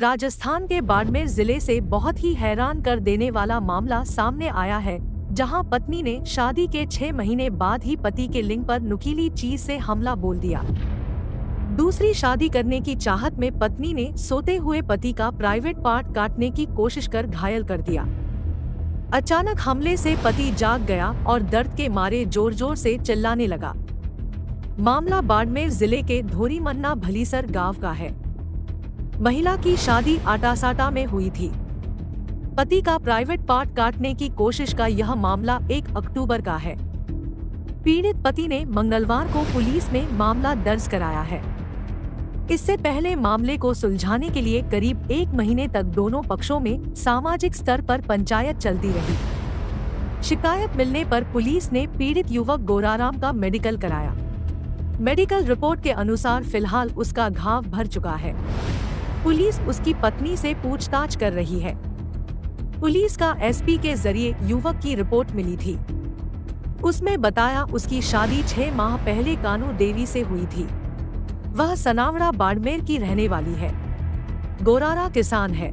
राजस्थान के बाड़मेर ज़िले से बहुत ही हैरान कर देने वाला मामला सामने आया है, जहाँ पत्नी ने शादी के छह महीने बाद ही पति के लिंग पर नुकीली चीज़ से हमला बोल दिया। दूसरी शादी करने की चाहत में पत्नी ने सोते हुए पति का प्राइवेट पार्ट काटने की कोशिश कर घायल कर दिया। अचानक हमले से पति जाग गया और दर्द के मारे ज़ोर ज़ोर से चिल्लाने लगा। मामला बाड़मेर ज़िले के धोरीमन्ना भलीसर गाँव का है। महिला की शादी आटासाटा में हुई थी। पति का प्राइवेट पार्ट काटने की कोशिश का यह मामला एक अक्टूबर का है। पीड़ित पति ने मंगलवार को पुलिस में मामला दर्ज कराया है। इससे पहले मामले को सुलझाने के लिए करीब एक महीने तक दोनों पक्षों में सामाजिक स्तर पर पंचायत चलती रही। शिकायत मिलने पर पुलिस ने पीड़ित युवक गोराराम का मेडिकल कराया। मेडिकल रिपोर्ट के अनुसार फ़िलहाल उसका घाव भर चुका है। पुलिस उसकी पत्नी से पूछताछ कर रही है। पुलिस का एसपी के ज़रिए युवक की रिपोर्ट मिली थी। उसमें बताया उसकी शादी छह माह पहले कानू देवी से हुई थी। वह सनावड़ा बाड़मेर की रहने वाली है। गोरारा किसान है।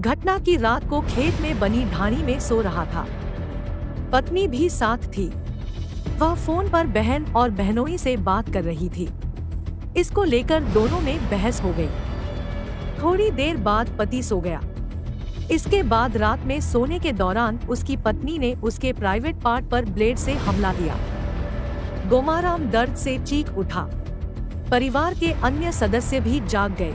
घटना की रात को खेत में बनी ढाणी में सो रहा था। पत्नी भी साथ थी। वह फ़ोन पर बहन और बहनोई से बात कर रही थी। इसको लेकर दोनों में बहस हो गई। थोड़ी देर बाद पति सो गया। इसके बाद रात में सोने के दौरान उसकी पत्नी ने उसके प्राइवेट पार्ट पर ब्लेड से हमला किया। गोमाराम दर्द से चीख उठा। परिवार के अन्य सदस्य भी जाग गए।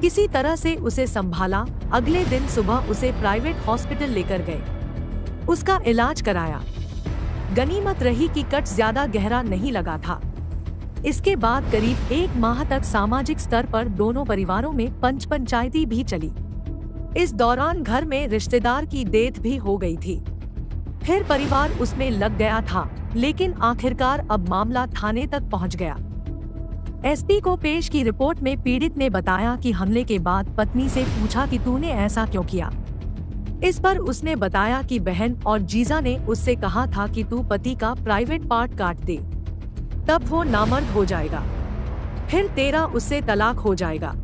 किसी तरह से उसे संभाला, अगले दिन सुबह उसे प्राइवेट हॉस्पिटल लेकर गए। उसका इलाज कराया। गनीमत रही कि कट ज़्यादा गहरा नहीं लगा था। इसके बाद करीब एक माह तक सामाजिक स्तर पर दोनों परिवारों में पंच पंचायती भी चली। इस दौरान घर में रिश्तेदार की डेथ भी हो गई थी। फिर परिवार उसमें लग गया था, लेकिन आखिरकार अब मामला थाने तक पहुँच गया। एसपी को पेश की रिपोर्ट में पीड़ित ने बताया कि हमले के बाद पत्नी से पूछा कि तूने ऐसा क्यों किया? इस पर उसने बताया कि बहन और जीजा ने उससे कहा था कि तू पति का प्राइवेट पार्ट काट दे। तब वो नामर्द हो जाएगा। फिर तेरा उससे तलाक हो जाएगा।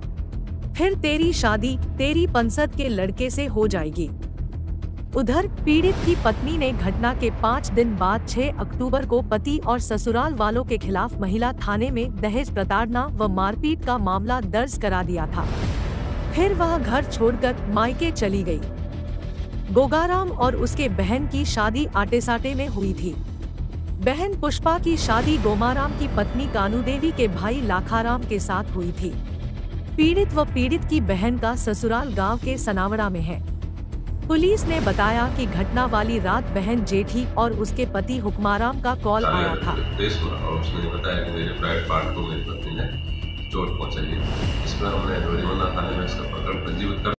फिर तेरी शादी तेरी पंसद के लड़के से हो जाएगी। उधर पीड़ित की पत्नी ने घटना के पाँच दिन बाद 6 अक्टूबर को पति और ससुराल वालों के खिलाफ महिला थाने में दहेज प्रताड़ना व मारपीट का मामला दर्ज करा दिया था। फिर वह घर छोड़कर मायके चली गई। गोगाराम और उसके बहन की शादी आटे साटे में हुई थी। बहन पुष्पा की शादी गोमाराम की पत्नी कानू देवी के भाई लाखाराम के साथ हुई थी। पीड़ित व पीड़ित की बहन का ससुराल गाँव के सनावड़ा में है। पुलिस ने बताया कि घटना वाली रात बहन जेठी और उसके पति हुक्माराम का कॉल आया था। उसने बताया कि मेरे प्राइवेट पार्ट को मेरी पत्नी ने चोट पहुंचाई है। इस पर हमने थाने में इसका प्रकरण पंजीबद्ध